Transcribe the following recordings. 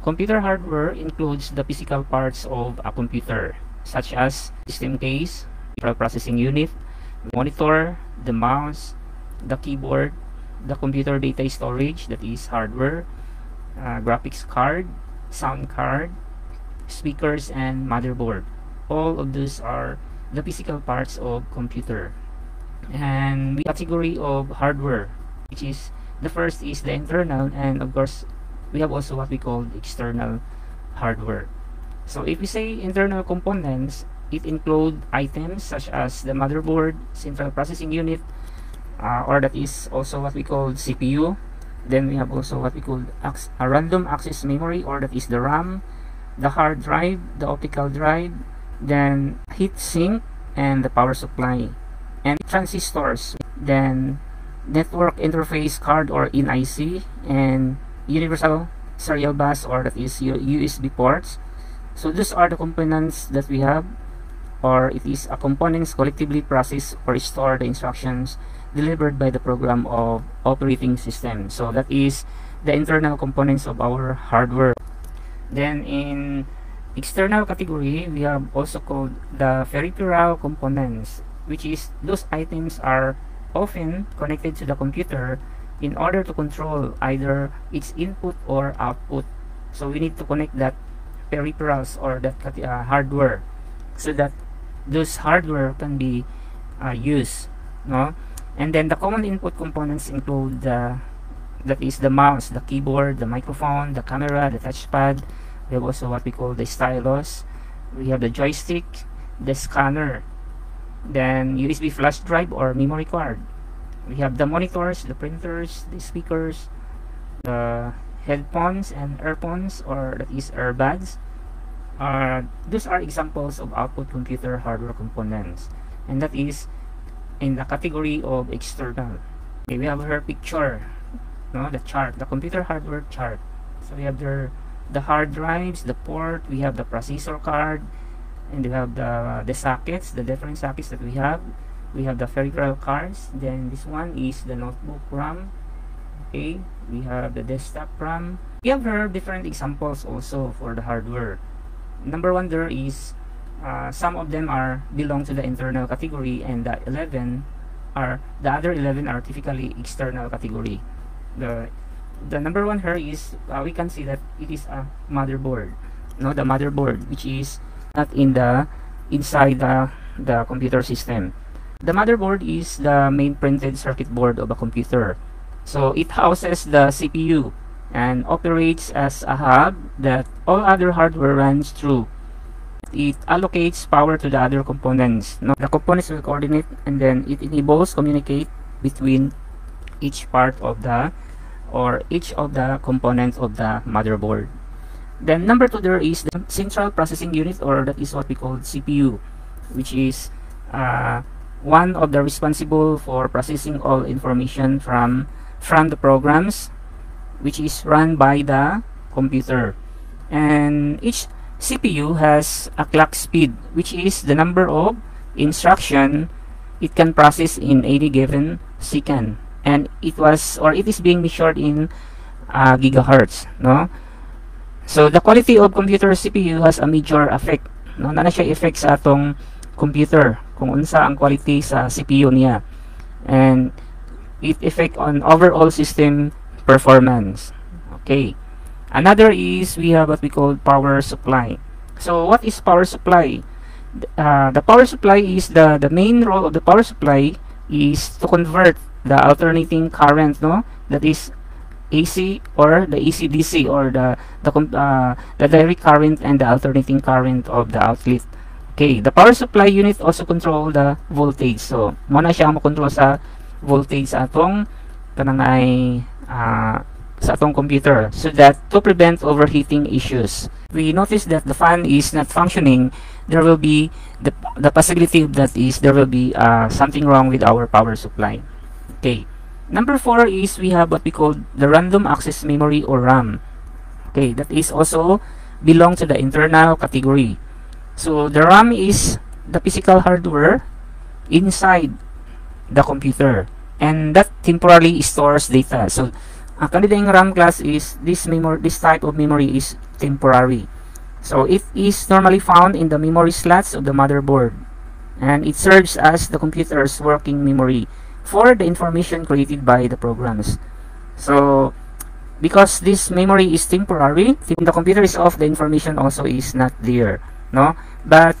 Computer hardware includes the physical parts of a computer, such as system case, processing unit, monitor, the mouse, the keyboard, the computer data storage, that is hardware, uh, graphics card, sound card, speakers, and motherboard. All of those are the physical parts of computer. And the category of hardware, which is the first is the internal, and of course we have also what we call external hardware. So if we say internal components, it include items such as the motherboard, central processing unit, uh, or that is also what we call CPU. Then we have also what we call a random access memory, or that is the RAM, the hard drive, the optical drive, then heat sink, and the power supply, and transistors, then network interface card or NIC, and universal serial bus or that is USB ports. So these are the components that we have or it is a components collectively process or store the instructions delivered by the program of operating system. So that is the internal components of our hardware. Then in external category we have also called the peripheral components which is those items are often connected to the computer in order to control either its input or output. So we need to connect that peripherals or that uh, hardware so that those hardware can be uh, used no? And then the common input components include the that is the mouse the keyboard the microphone the camera the touchpad. We have also what we call the stylus. We have the joystick the scanner then USB flash drive or memory card we have the monitors the printers the speakers the headphones and earphones or that is earbuds. Uh, these are examples of output computer hardware components and that is in the category of external. Okay, we have her picture no the chart the computer hardware chart. So we have the the hard drives the port we have the processor card and we have the the sockets the different sockets that we have we have the peripheral cards. Then this one is the notebook RAM. Okay we have the desktop RAM. We have here different examples also for the hardware. Number one there is uh, some of them are belong to the internal category and the 11 are the other 11 are typically external category. The the number one here is uh, we can see that it is a motherboard. No the motherboard which is not in the inside the the computer system the motherboard is the main printed circuit board of a computer. So it houses the CPU and operates as a hub that all other hardware runs through. It allocates power to the other components. Now, the components will coordinate and then it enables communicate between each part of the or each of the components of the motherboard. Then number two there is the central processing unit or that is what we call CPU which is uh, one of the responsible for processing all information from from the programs which is run by the computer. And each CPU has a clock speed which is the number of instruction it can process in any given second. And it was or it is being measured in uh, gigahertz no? So the quality of computer CPU has a major effect no? Na siya effect sa atong computer kung unsa ang quality sa CPU niya. And it affect on overall system performance. Okay. Another is we have what we call power supply. So what is power supply? Uh, the power supply is the the main role of the power supply is to convert the alternating current no? That is AC or the AC-DC or the the uh, the direct current and the alternating current of the outlet Okay, the power supply unit also control the voltage. So, mo na siya mo-control sa voltage sa atong kanang ay uh, sa atong computer so that to prevent overheating issues. We notice that the fan is not functioning. There will be the, the possibility that is there will be uh, something wrong with our power supply. Okay. Number four is we have what we call the random access memory or RAM. Okay, that is also belong to the internal category. So the RAM is the physical hardware inside the computer and that temporarily stores data. So ang kanila RAM class is this memory this type of memory is temporary. So it is normally found in the memory slots of the motherboard and it serves as the computer's working memory for the information created by the programs. So because this memory is temporary, when the computer is off, the information also is not there. No? But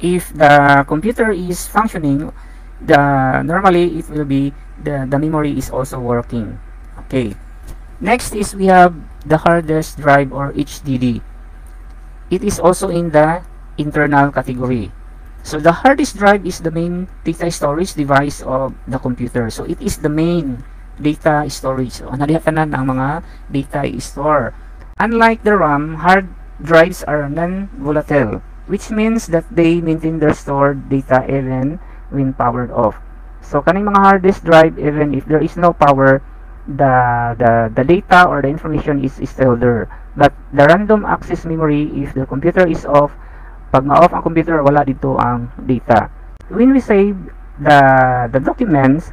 if the computer is functioning, the normally it will be the, the memory is also working. Okay. Next is we have the hard disk drive or HDD. It is also in the internal category. So the hard disk drive is the main data storage device of the computer. So it is the main data storage. So nalihatanan ang mga data store. Unlike the RAM, hard drives are non-volatile, which means that they maintain their stored data even when powered off. So kaning mga hard disk drive, even if there is no power, the the the data or the information is, is still there. But the random access memory, if the computer is off, pag ma-off ang computer, wala dito ang data. When we save the, the documents,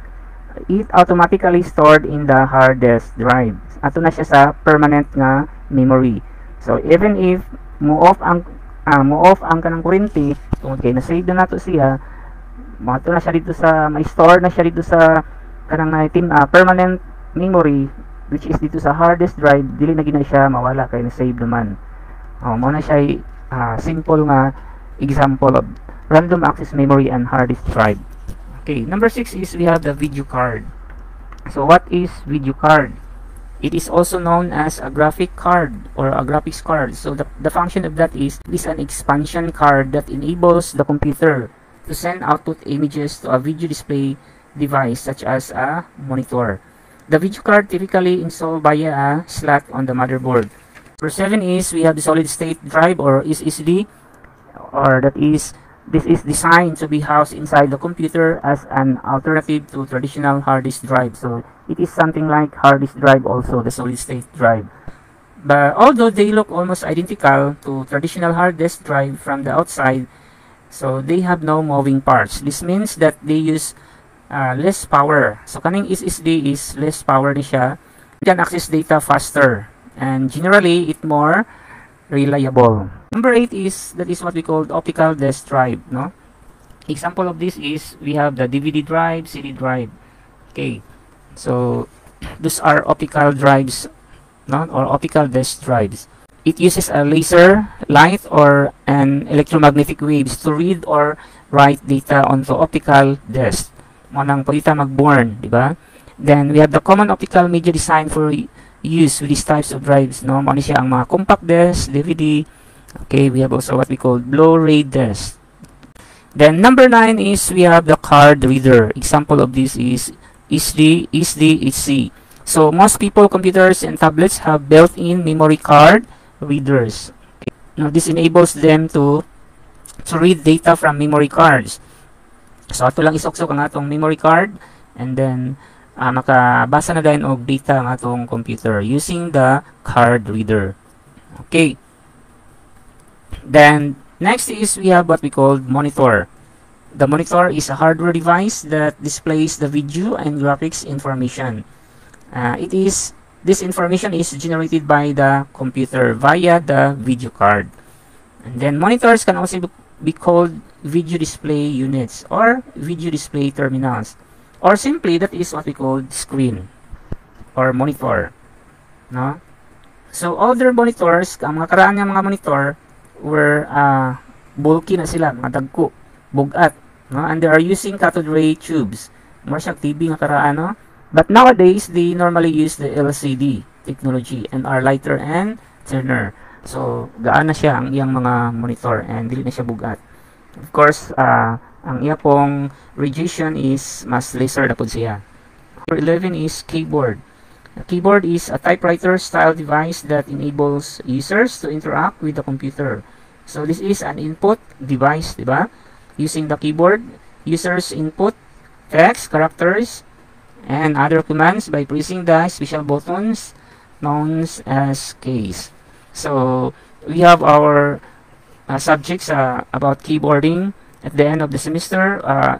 it automatically stored in the hard disk drive. Ato na siya sa permanent nga memory. So, even if mo-off ang uh, mo-off ang kanang kuryente, tungod kay na-save na nato siya, mato na siya dito sa may store na siya dito sa kanang item uh, permanent memory which is dito sa hard disk drive dili na gina siya mawala kay na-save naman. Oh, mo na siya uh, simple nga example of random access memory and hard disk drive. Okay, number 6 is we have the video card. So what is video card? It is also known as a graphic card or a graphics card. So the, the function of that is is an expansion card that enables the computer to send output images to a video display device such as a monitor. The video card typically installed via a slot on the motherboard. Number 7 is we have the solid state drive or SSD or that is this is designed to be housed inside the computer as an alternative to traditional hard disk drive. So it is something like hard disk drive also, the solid state drive. But although they look almost identical to traditional hard disk drive from the outside, so they have no moving parts. This means that they use uh, less power. So kaning SSD is less power ni. You can access data faster and generally it more reliable. Number 8 is that is what we call optical disk drive, no? Example of this is we have the DVD drive, CD drive. Okay. So those are optical drives, no? Or optical disk drives. It uses a laser, light, or an electromagnetic waves to read or write data onto optical disk. Mo nang pwede mag-born, di ba? Then we have the common optical media design for use with these types of drives no mo siya ang mga compact disc DVD okay we have also what we call Blu-ray disc then number 9 is we have the card reader example of this is SD SDHC so most people computers and tablets have built-in memory card readers now this enables them to to read data from memory cards so ato lang isok-sok ang atong memory card and then uh, makabasa na din og data ang atong computer using the card reader. Okay. Then, next is we have what we call monitor. The monitor is a hardware device that displays the video and graphics information. Uh, it is this information is generated by the computer via the video card. And then monitors can also be called video display units or video display terminals. Or simply, that is what we call screen or monitor. No? So, older monitors, ang mga karaan mga monitor were uh, bulky na sila, mga dagko, bugat. No? And they are using cathode ray tubes. More siya TV nga karaan, no? But nowadays, they normally use the LCD technology and are lighter and thinner. So, gaan na siya ang iyang mga monitor and dili na siya bugat. Of course, uh, ang iya pong radiation is mas lesser na siya. Number 11 is keyboard. A keyboard is a typewriter style device that enables users to interact with the computer. So this is an input device, di ba? Using the keyboard, users input text, characters, and other commands by pressing the special buttons known as keys. So we have our uh, subjects uh, about keyboarding at the end of the semester, uh,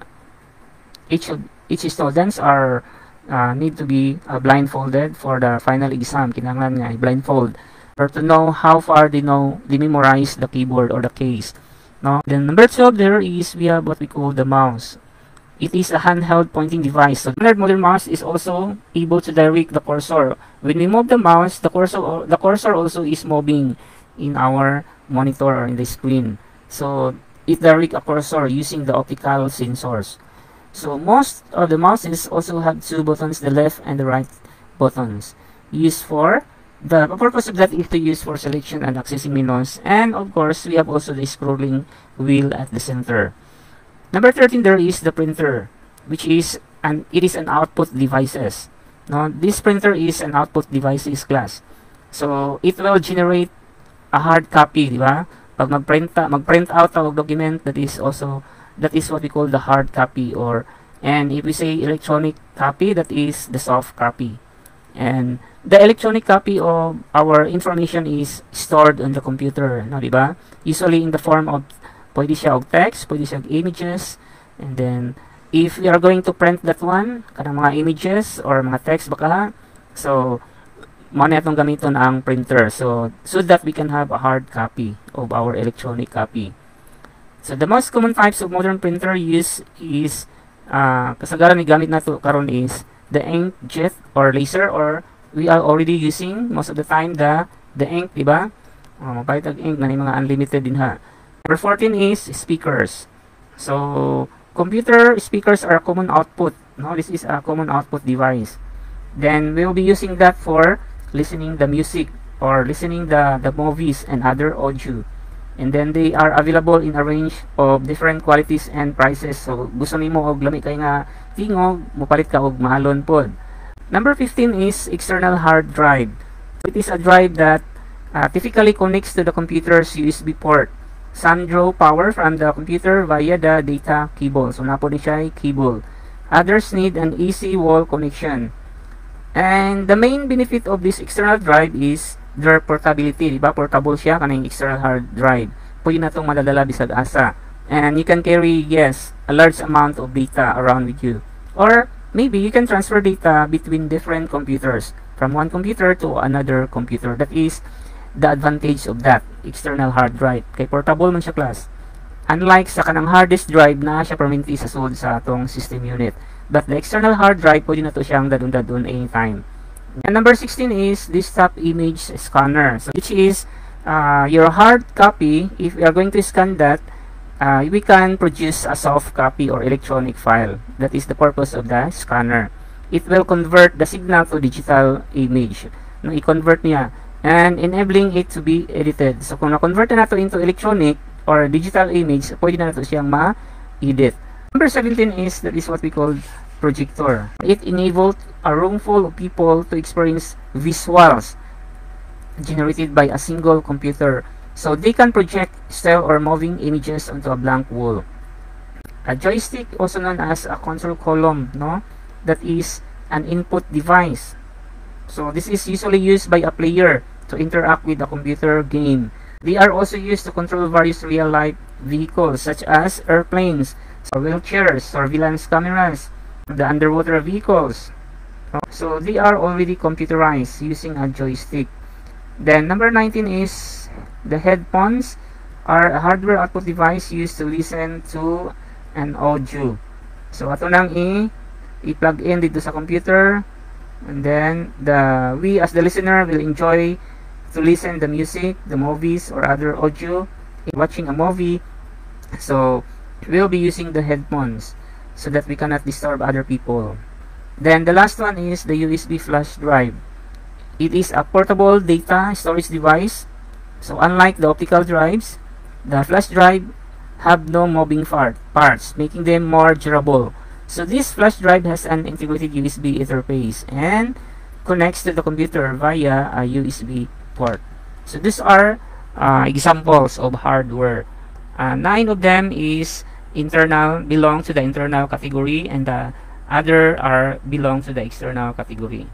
each each students are uh, need to be uh, blindfolded for the final exam. Kinanglan nga blindfold or to know how far they know they memorize the keyboard or the case. No? Then number 12 there is we have what we call the mouse. It is a handheld pointing device. So standard modern mouse is also able to direct the cursor. When we move the mouse, the cursor the cursor also is moving in our monitor or in the screen. So it directs a cursor using the optical sensors. So most of the mouses also have two buttons, the left and the right buttons. Used for the purpose of that is to use for selection and accessing menus. And of course, we have also the scrolling wheel at the center. Number 13 there is the printer, which is an it is an output devices. Now, this printer is an output devices class. So, it will generate a hard copy, di ba? Pag mag-print, mag-print out ang document, that is also that is what we call the hard copy or and if we say electronic copy that is the soft copy and the electronic copy of our information is stored on the computer no diba usually in the form of pwede siya og text pwede siya og images and then if we are going to print that one kanang mga images or mga text baka so mo na itong gamiton ang printer. So so that we can have a hard copy of our electronic copy. So the most common types of modern printer use is uh, kasagaran ni gamit nato karon is the inkjet or laser or we are already using most of the time the the ink, di ba? Uh, mapalit ang ink na mga unlimited din ha. Number 14 is speakers. So computer speakers are common output. No, this is a common output device. Then we will be using that for listening the music or listening the the movies and other audio and then they are available in a range of different qualities and prices so gusto nimo og lami kay nga tingog mopalit ka og mahalon pod number 15 is external hard drive it is a drive that uh, typically connects to the computer's USB port some draw power from the computer via the data cable so napo ni siya cable others need an easy wall connection and the main benefit of this external drive is their portability, di ba? Portable siya kanang external hard drive. Pwede na itong madadala bisag asa. And you can carry, yes, a large amount of data around with you. Or maybe you can transfer data between different computers from one computer to another computer. That is the advantage of that external hard drive. Kay portable man siya class. Unlike sa kanang hard disk drive na siya permanently sa sold sa atong system unit. But the external hard drive, pwede na to siyang dadun-dadun anytime. And number 16 is desktop image scanner, so which is uh, your hard copy. If we are going to scan that, uh, we can produce a soft copy or electronic file. That is the purpose of the scanner. It will convert the signal to digital image. No, i-convert niya and enabling it to be edited. So kung na-convert na into electronic or digital image, pwede na nato siyang ma-edit. Number 17 is that is what we call projector. It enabled a room full of people to experience visuals generated by a single computer. So they can project still or moving images onto a blank wall. A joystick, also known as a control column, no, that is an input device. So this is usually used by a player to interact with a computer game. They are also used to control various real-life vehicles such as airplanes, wheelchairs, surveillance cameras, the underwater vehicles. So they are already computerized using a joystick. Then number 19 is the headphones are a hardware output device used to listen to an audio. So ato nang i-plug in dito sa computer and then the we as the listener will enjoy to listen the music, the movies or other audio watching a movie. So we'll be using the headphones so that we cannot disturb other people. Then the last one is the USB flash drive. It is a portable data storage device. So unlike the optical drives, the flash drive have no moving part, parts, making them more durable. So this flash drive has an integrated USB interface and connects to the computer via a USB port. So these are uh, examples of hardware. Uh, nine of them is internal belong to the internal category and the other are belong to the external category